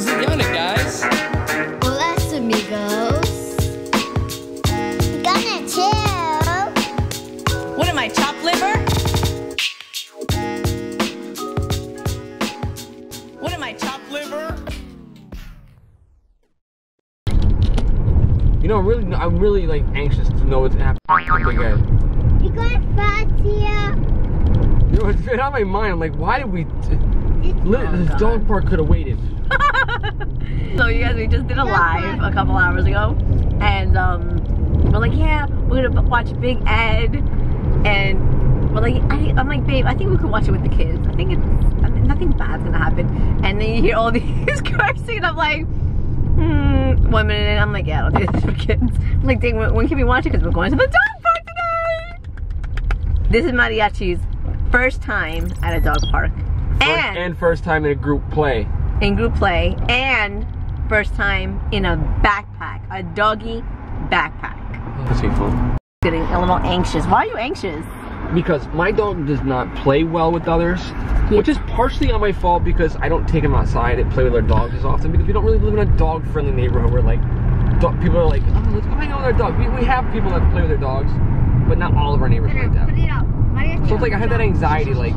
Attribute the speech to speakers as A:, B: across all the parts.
A: Ziana, guys.
B: Hola, amigos. Gonna chill.
C: What am I, chopped liver? What am I, chopped liver?
D: You know, I'm really, I'm really like anxious to know what's happening. with Big
B: You got Fatia.
D: You know, it's been on my mind. I'm like, why did we? T- li- this dog park could have waited.
C: So you guys, we just did a live a couple hours ago, and um, we're like, yeah, we're gonna watch Big Ed, and we're like, I, I'm like, babe, I think we could watch it with the kids. I think it's, I mean, nothing bad's gonna happen. And then you hear all these cursing, and I'm like, hmm. One minute, and I'm like, yeah, I'll don't think it's for kids. I'm like, dang, when, when can we watch it? Because we're going to the dog park today. This is Mariachi's first time at a dog park,
D: First-
C: and
D: and first time in a group play.
C: in group play and first time in a backpack, a doggy backpack.
D: That's be fun.
C: Getting a little anxious. Why are you anxious?
D: Because my dog does not play well with others, which is partially on my fault because I don't take him outside and play with our dogs as often because we don't really live in a dog-friendly neighborhood where like dog, people are like, oh, let's go hang out with our dog. We, we have people that play with their dogs, but not all of our neighbors like that.
B: it out.
D: So it's like I had that anxiety, like,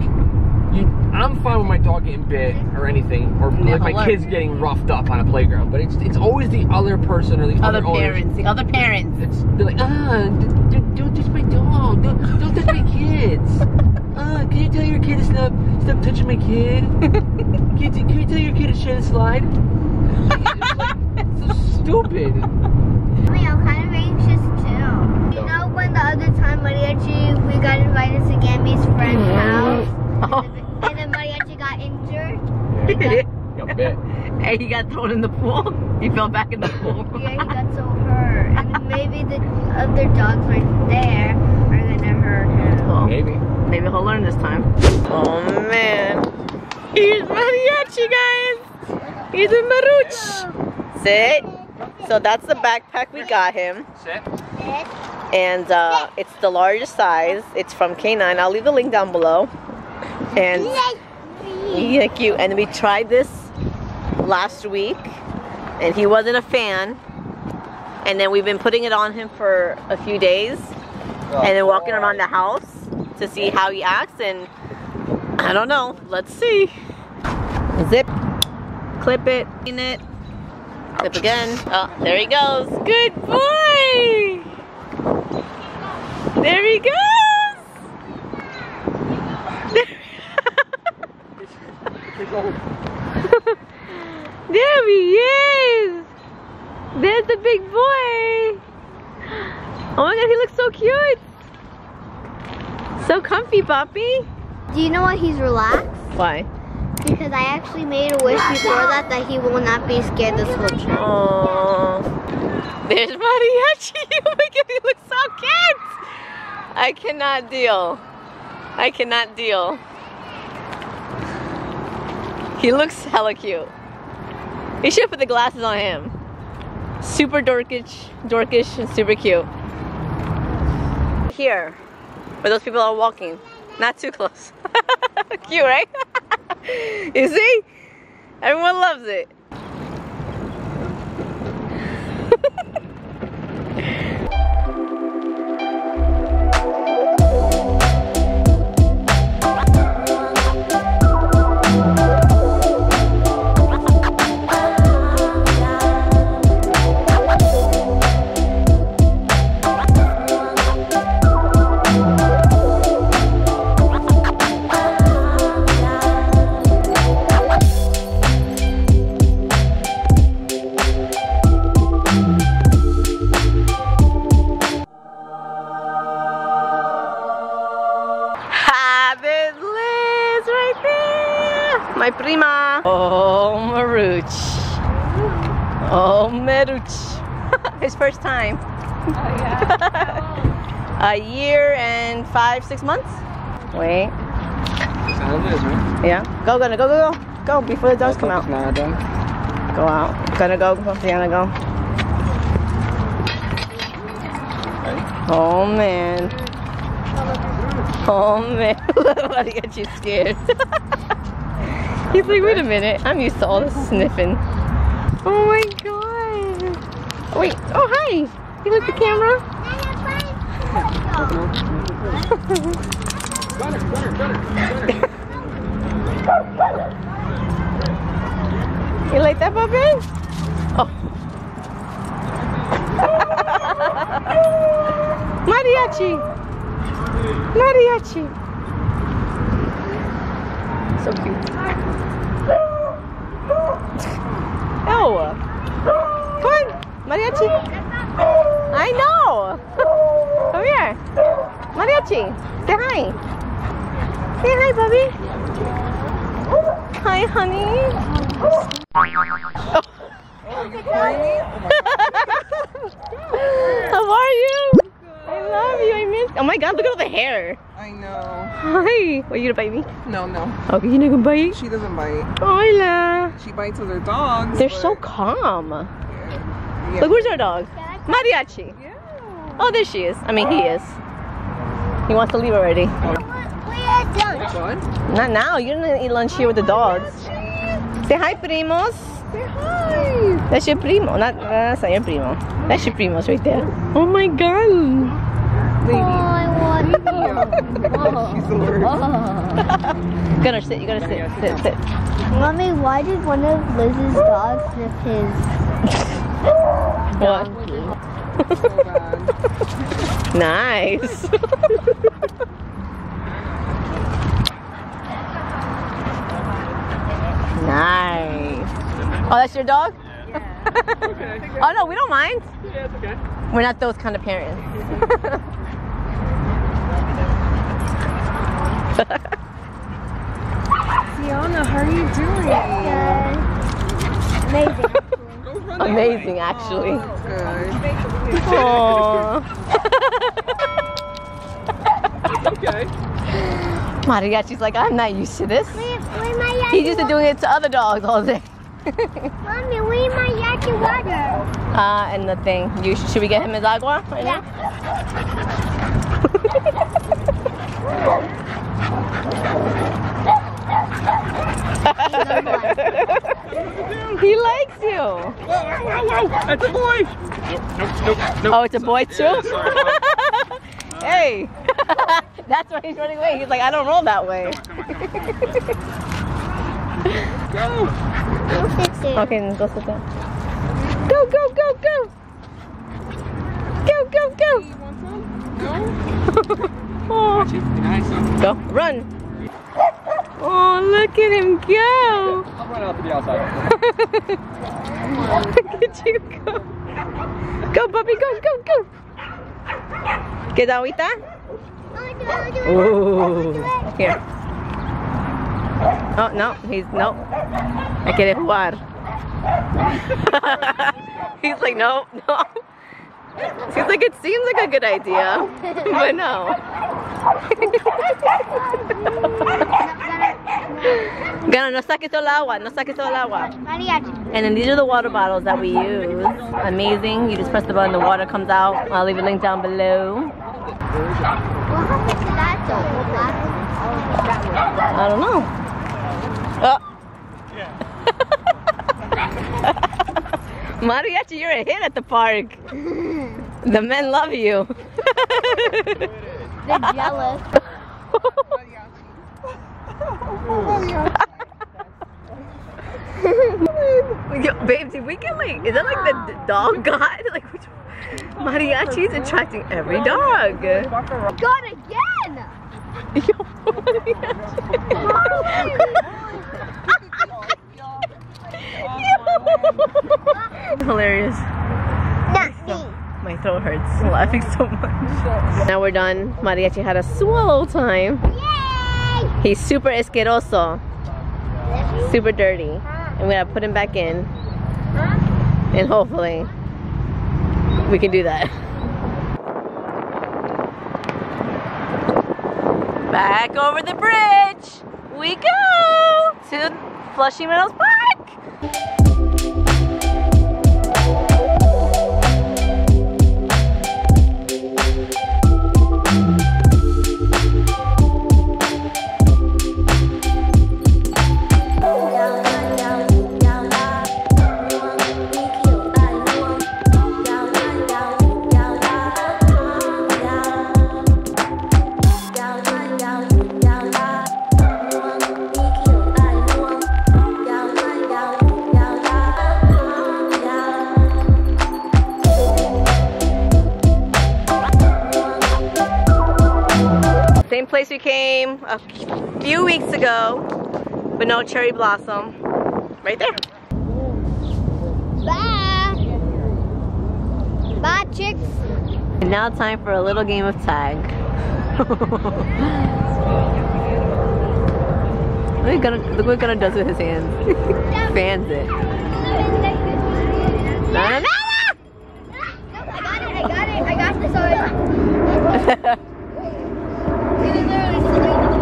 D: you, I'm fine with my dog getting bit or anything, or like my kids getting roughed up on a playground. But it's it's always the other person or the
C: Other
D: other, owners.
C: parents, the other parents.
D: It's, they're like, ah, d- d- don't touch my dog, don't, don't touch my kids. Ah, can you tell your kid to stop stop touching my kid? Can you, can you tell your kid to share the slide? It's like, it's so stupid.
B: I mean, I'm kind of anxious too. You know when the other time Mariachi, we got invited to Gami's friend's house, and then Mariachi got injured?
D: Got bit.
C: Hey, he got thrown in the pool. He fell back in the pool.
B: Yeah, he got so hurt. And maybe the other dogs right there are gonna hurt him.
C: Well,
D: Maybe.
C: maybe he'll learn this time. Oh man. Here's Mariachi, guys. He's a Maruch. Sit. So that's the backpack we got him.
D: Sit.
C: and uh, it's the largest size. It's from K9. I'll leave the link down below. And yeah, cute. And we tried this last week, and he wasn't a fan. And then we've been putting it on him for a few days, and then walking around the house to see how he acts. And I don't know. Let's see. Zip, clip it, in it, clip again. Oh, there he goes. Good boy. There he goes! there he is! There's the big boy! Oh my god, he looks so cute! So comfy, Poppy.
B: Do you know why he's relaxed?
C: Why?
B: Because I actually made a wish before that that he will not be scared this whole trip.
C: Oh, there's Mariachi. Oh my god, he looks so cute. I cannot deal. I cannot deal. He looks hella cute. He should put the glasses on him. Super dorkish, dorkish, and super cute. Here, where those people are walking. Not too close. cute, right? you see? Everyone loves it. My prima. Oh, Maruch. Oh, Maruch. His first time. Oh, A year and five, six months. Wait.
D: Sound is, right?
C: Yeah. Go, gonna go, go, go. Go before the dogs come out. Go out. Gonna go. Gonna go. Oh man. Oh man. Let me get you scared. He's like, wait a minute. I'm used to all this sniffing. Oh my god. Wait. Oh, hi. You look the camera? You like that, puppy? Oh. Mariachi. Mariachi. So cute. Oh. Come on. Mariachi. I know. Come here. Mariachi. Say hi. Say hi, Bubby. Hi, honey. How are you? I love you. I miss. Oh my God! Look at all the hair.
A: I know.
C: Hi. What you gonna bite me?
A: No, no.
C: Okay, you gonna bite?
A: She doesn't bite.
C: Hola.
A: She bites other dogs.
C: They're
A: but-
C: so calm.
A: Yeah.
C: Look, where's our dog? Mariachi.
A: Yeah.
C: Oh, there she is. I mean, he is. He wants to leave already.
A: Fun.
C: Not now. You're gonna eat lunch here with the dogs. Say hi, primos.
A: Say hi.
C: That's your primo. Not uh, that's not your primo. That's your primos right there. Oh my god.
A: She's the worst.
C: Gonna sit. You gotta sit. Sit. Sit.
B: Mommy, why did one of Liz's dogs sniff his
C: What?
A: So bad.
C: Oh, nice. nice. Oh, that's your dog?
D: Okay.
C: Oh no, we don't mind.
D: Yeah, it's okay.
C: We're not those kind of parents.
A: Fiona, how are you doing?
B: Amazing.
A: Go run that
C: Amazing,
A: way.
C: actually.
A: Oh, that's good.
C: Aww.
D: Okay.
C: Mariachi's like, I'm not used to this.
B: Where, where my
C: He's used to doing it to other dogs all day.
B: Mommy, where my yaki water?
C: Uh, and the thing, you should we get him his agua right now? he likes you.
D: Whoa, whoa, whoa, whoa! That's a boy! Nope, nope, nope, nope.
C: Oh, it's a boy too?
D: Yeah, sorry,
C: hey. That's why he's running away. He's like, I don't roll that way.
D: Go!
B: Go fix it.
C: Okay, then go sit down. Go, go, go, go. Go, go, go.
A: You want some? No?
C: Go, run. Oh, look at him go.
D: I'll run out to the outside.
C: Look at you go. Go, puppy, go, go, go. ¿Qué da ahorita?
B: I'll do it, I'll do it.
C: Oh.
B: I'll do it.
C: Here. Oh, no, he's, no. I quiere jugar. he's like, no, no. He's like, it seems like a good idea, but no. Gana, no saques todo el agua, no saques todo el agua. And then these are the water bottles that we use. Amazing. You just press the button, the water comes out. I'll leave a link down below. I don't know. Oh. Mariachi, you're a hit at the park. The men love you.
B: They're jealous.
C: Yo, babe, did we get like, is that like the dog god? Like, which, mariachi is attracting every dog.
B: God again!
C: Yo, mariachi. Hilarious. My throat hurts laughing so much. Now we're done. Mariachi had a swallow time.
B: Yay!
C: He's super asqueroso, super dirty. And we gotta put him back in. And hopefully we can do that. Back over the bridge we go to Flushing Meadows Park. Place we came a few weeks ago, but no cherry blossom. Right there.
B: Bye. Bye, chicks.
C: And now time for a little game of tag. look, what Gunner, look what Gunner does with his hands. Fans it. No, no, no,
B: I got it, I got it, I got this already.
C: no!
B: It was literally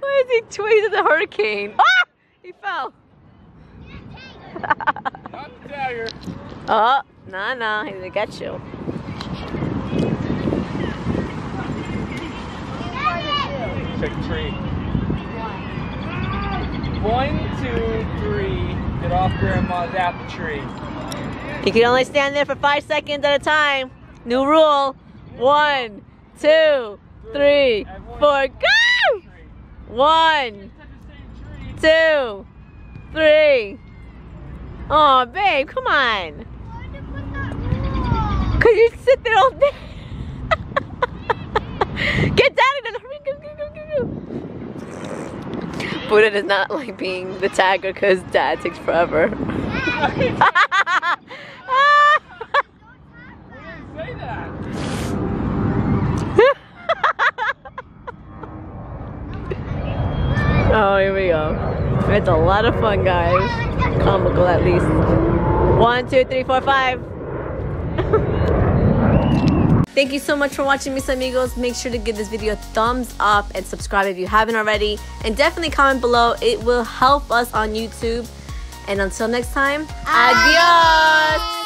C: Why is he tweeting the hurricane? Ah! He fell.
D: Not the dagger.
C: Oh, no, no, he's gonna get you.
D: Check tree. One, two, three. Get off grandma's apple tree.
C: You can only stand there for five seconds at a time. New rule. One, two, three, four, go! One, two, three. Oh, babe, come on. You sit there all day. Get down hurry, go, go, go, go, go. Buddha does not like being the tagger because dad takes forever. Oh, here we go. It's a lot of fun, guys. Comical, at least. One, two, three, four, five. Thank you so much for watching, mis amigos. Make sure to give this video a thumbs up and subscribe if you haven't already. And definitely comment below. It will help us on YouTube. And until next time, adios!